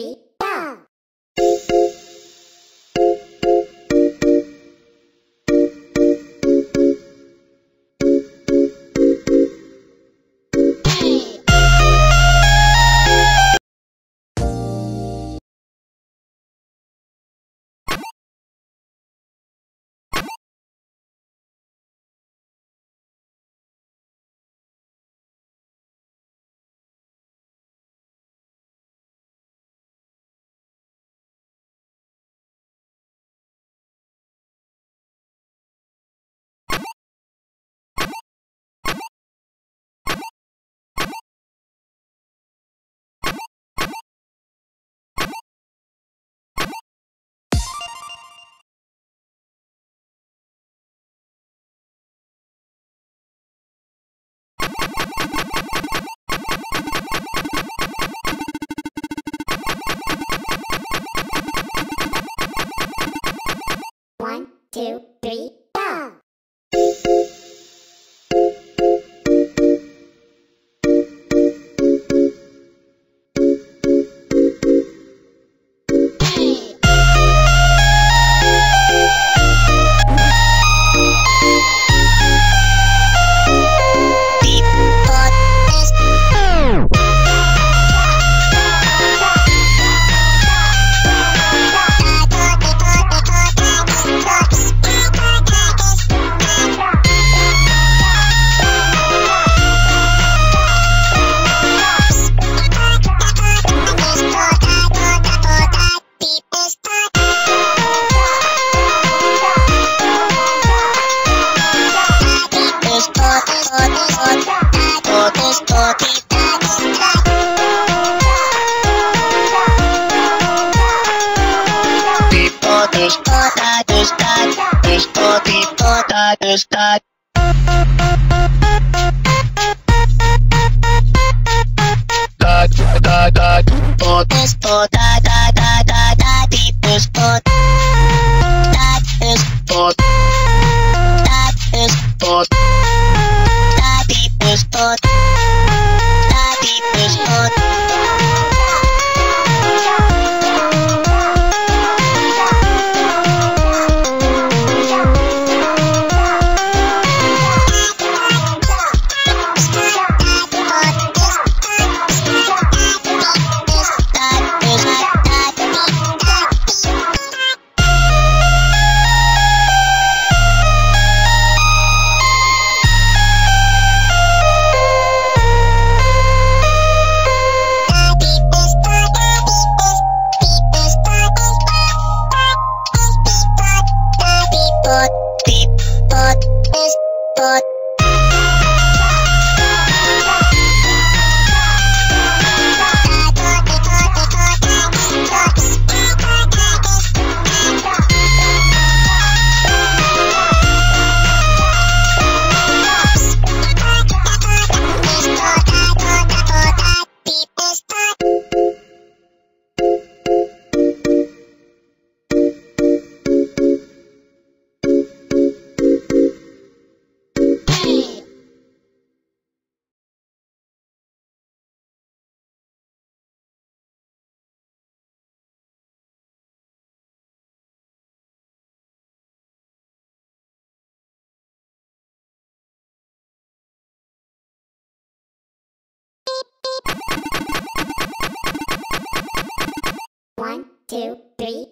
Three. understand. God, God, God, God, Bye. two, three.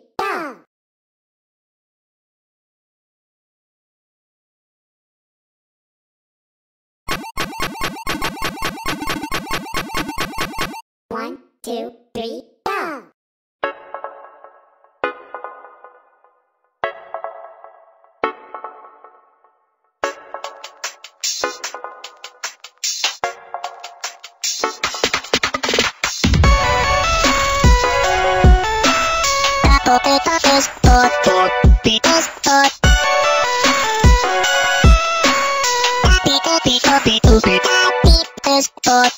Beatles, thought, thought, Beatles, thought. Beatles, Beatles, Beatles, Beatles, Beatles, thought.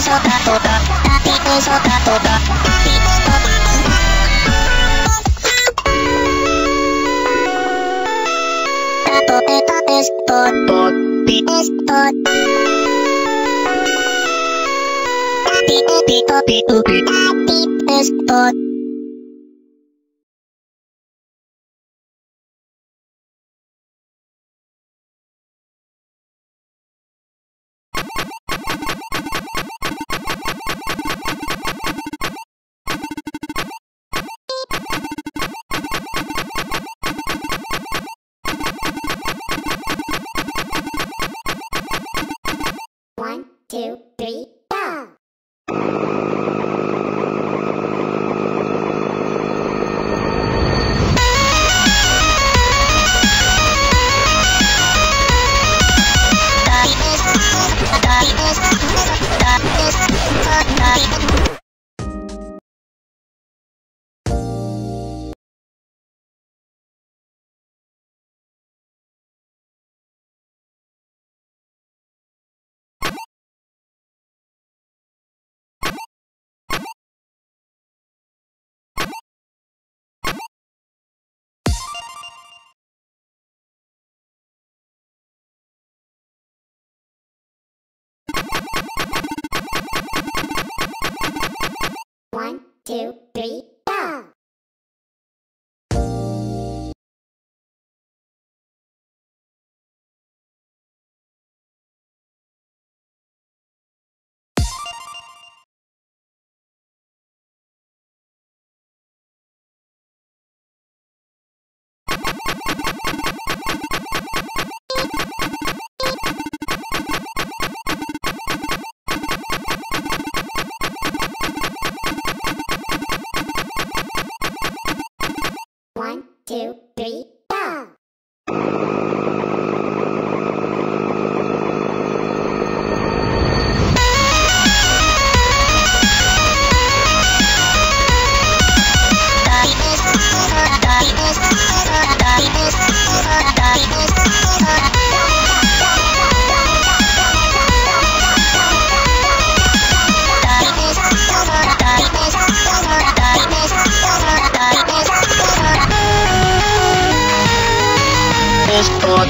とそかとかたびとそかとかびとか Tapeta spot, spot. two, two, three.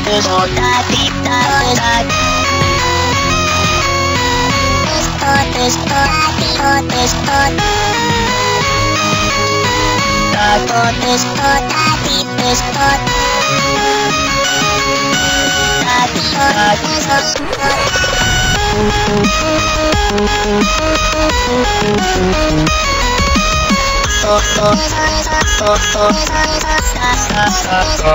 que soldadita verdad. Esto, esto, esto, esto. Todo esto, dadito, esto. Dadito, esto, esto. Todo, todo, eso, todo, todo, eso, eso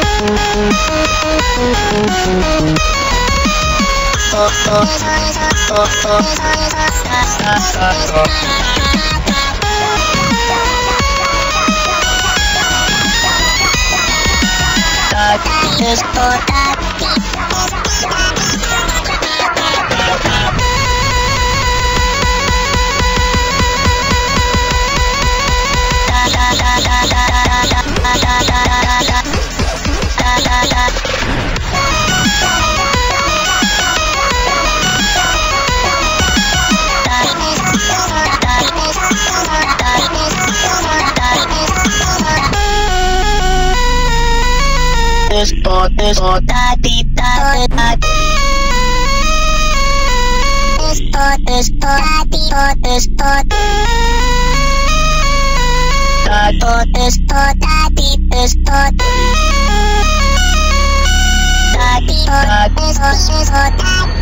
Just put that this, is potatitas, potes, potes, potati, potes, potes, potes, potatitas, potes, potes, potes, potes,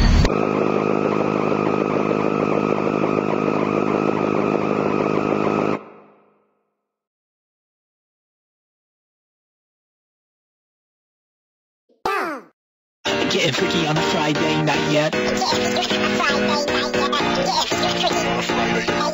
night yet.